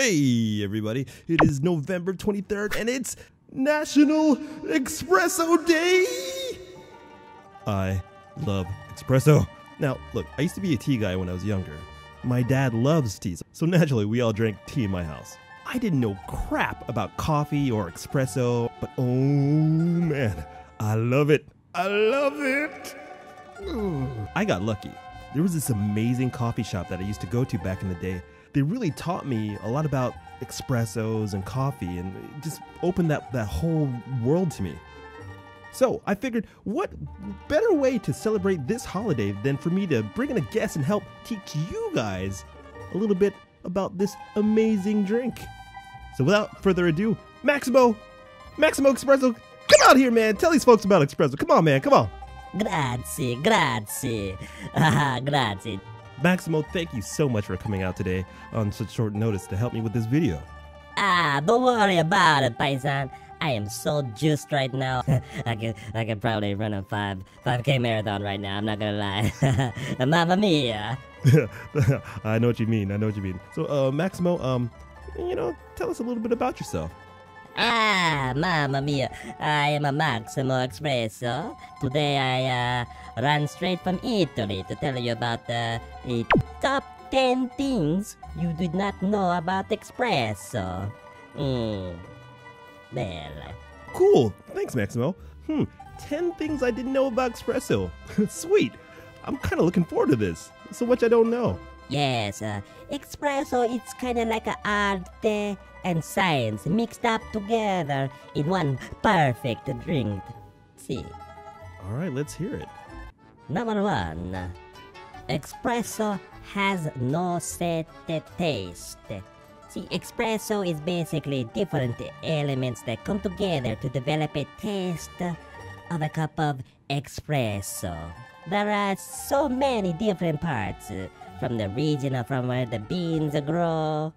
Hey, everybody. It is November 23rd and it's National Espresso Day. I love espresso. Now, look, I used to be a tea guy when I was younger. My dad loves tea, so naturally we all drank tea in my house. I didn't know crap about coffee or espresso, but oh man, I love it. I love it. I got lucky. There was this amazing coffee shop that I used to go to back in the day. They really taught me a lot about espressos and coffee and just opened that, that whole world to me. So I figured, what better way to celebrate this holiday than for me to bring in a guest and help teach you guys a little bit about this amazing drink. So without further ado, Maximo, Maximo Espresso, come out here, man. Tell these folks about espresso. Come on, man. Come on. Grazie, grazie. Ah, grazie. Maximo, thank you so much for coming out today on such short notice to help me with this video. Ah, don't worry about it, Paisan. I am so juiced right now. I could I could probably run a five five K marathon right now, I'm not gonna lie. Mamma mia. I know what you mean. I know what you mean. So, uh, Maximo, um, you know, tell us a little bit about yourself. Ah, mamma mia. I am a Maximo Espresso. Today I uh, run straight from Italy to tell you about uh, the top 10 things you did not know about espresso. Hmm. Well, Cool. Thanks, Maximo. Hmm. 10 things I didn't know about espresso. Sweet. I'm kind of looking forward to this. So much I don't know. Yes, uh, espresso it's kind of like a art and science mixed up together in one perfect drink. See. All right, let's hear it. Number one, espresso has no set taste. See, espresso is basically different elements that come together to develop a taste of a cup of espresso. There are so many different parts, from the region of from where the beans grow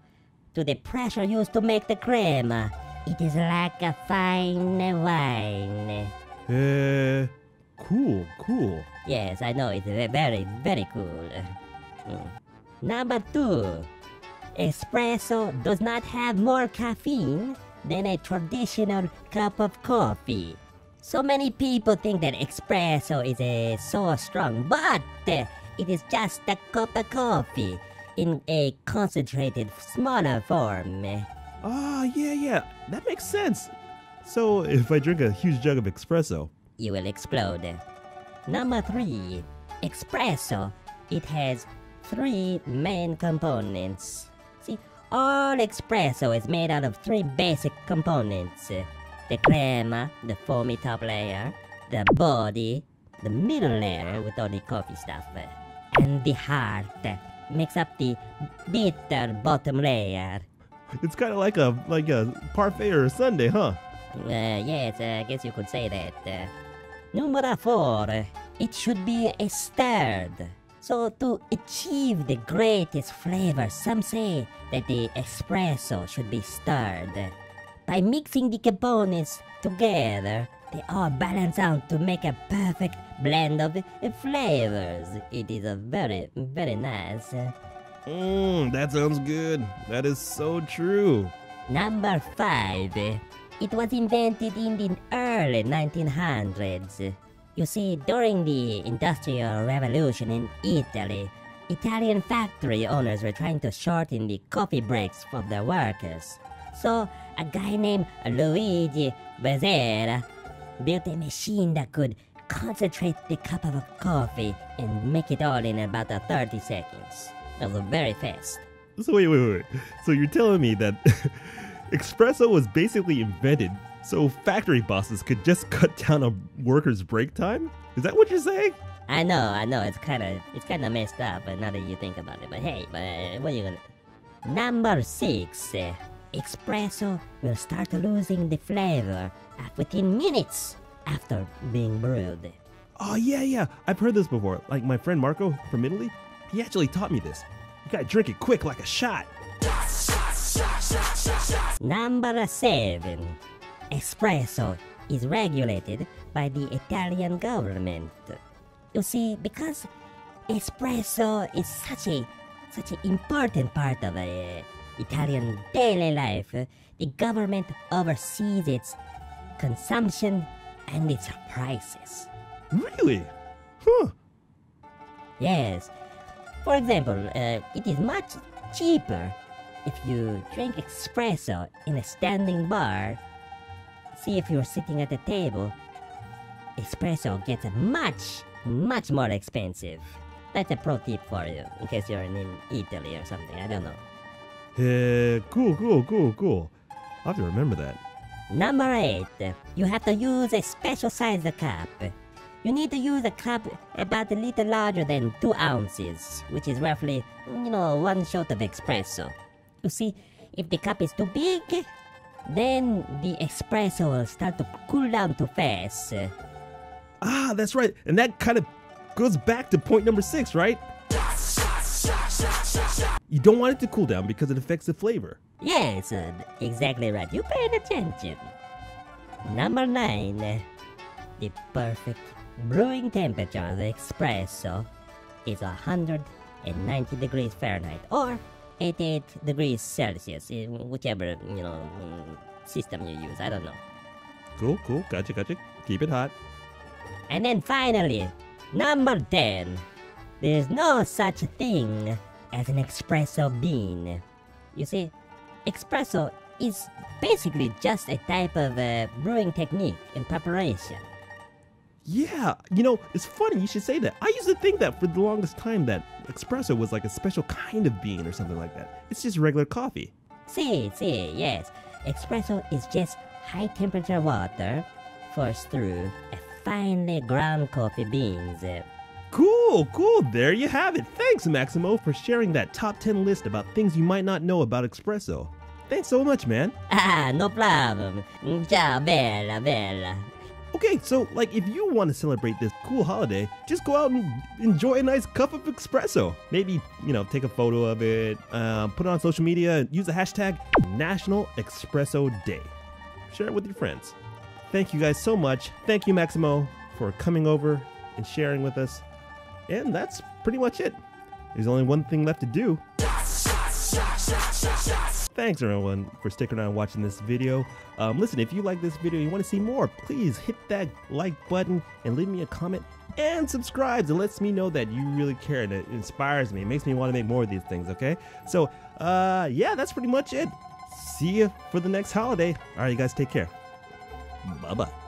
to the pressure used to make the cream. It is like a fine wine. Uh, cool, cool. Yes, I know it's very, very cool. Mm. Number two, espresso does not have more caffeine than a traditional cup of coffee. So many people think that espresso is uh, so strong, but uh, it is just a cup of coffee in a concentrated, smaller form. Ah, yeah, yeah. That makes sense. So, if I drink a huge jug of espresso, you will explode. Number three, espresso. It has three main components. See, all espresso is made out of three basic components the crema, the foamy top layer, the body, the middle layer with all the coffee stuff, and the heart makes up the bitter bottom layer. it's kind of like a like a parfait or a sundae, huh? Uh, yes, I guess you could say that. Uh, number four, it should be a stirred. So to achieve the greatest flavor, some say that the espresso should be stirred. By mixing the components together, they all balance out to make a perfect blend of flavors. It is a very, very nice. Mmm, that sounds good. That is so true. Number 5. It was invented in the early 1900s. You see, during the Industrial Revolution in Italy, Italian factory owners were trying to shorten the coffee breaks for their workers. So, a guy named Luigi Bezzera built a machine that could concentrate the cup of coffee and make it all in about uh, 30 seconds. It was very fast. So wait, wait, wait. So you're telling me that espresso was basically invented so factory bosses could just cut down a worker's break time? Is that what you're saying? I know, I know, it's kind of it's kind of messed up, but now that you think about it. But hey, but what are you gonna? Number six, uh, espresso will start losing the flavor within minutes after being brewed. Oh yeah, yeah. I've heard this before. Like my friend Marco from Italy, he actually taught me this. You gotta drink it quick like a shot. Number seven, espresso is regulated by the Italian government. You see, because espresso is such a such an important part of a Italian daily life, the government oversees its consumption and its prices. Really? Huh. Yes. For example, uh, it is much cheaper if you drink espresso in a standing bar. See if you're sitting at a table. Espresso gets much, much more expensive. That's a pro tip for you, in case you're in Italy or something. I don't know. Yeah, cool, cool, cool, cool. I'll have to remember that. Number 8. You have to use a special size cup. You need to use a cup about a little larger than 2 ounces, which is roughly, you know, one shot of espresso. You see, if the cup is too big, then the espresso will start to cool down too fast. Ah, that's right. And that kind of goes back to point number six, right? You don't want it to cool down because it affects the flavor. Yes, uh, exactly right. You paid attention. Number 9. The perfect brewing temperature of the espresso is 190 degrees Fahrenheit or 88 degrees Celsius, whichever, you know, system you use. I don't know. Cool, cool. Gotcha, gotcha. Keep it hot. And then finally, number 10. There's no such thing as an espresso bean. You see, espresso is basically just a type of uh, brewing technique in preparation. Yeah, you know, it's funny you should say that. I used to think that for the longest time that espresso was like a special kind of bean or something like that. It's just regular coffee. See, see, yes. Espresso is just high temperature water forced through a finely ground coffee beans. Cool, cool. There you have it. Thanks, Maximo, for sharing that top 10 list about things you might not know about espresso. Thanks so much, man. Ah, no problem. Ciao, bella, bella. Okay, so like if you want to celebrate this cool holiday, just go out and enjoy a nice cup of espresso. Maybe, you know, take a photo of it, uh, put it on social media, use the hashtag National Espresso Day. Share it with your friends. Thank you guys so much. Thank you, Maximo, for coming over and sharing with us. And that's pretty much it. There's only one thing left to do. Thanks everyone for sticking around watching this video. Um, listen, if you like this video and you want to see more, please hit that like button and leave me a comment and subscribe. It lets me know that you really care and it inspires me. It makes me want to make more of these things, okay? So, uh, yeah, that's pretty much it. See you for the next holiday. All right, you guys take care. Bye-bye.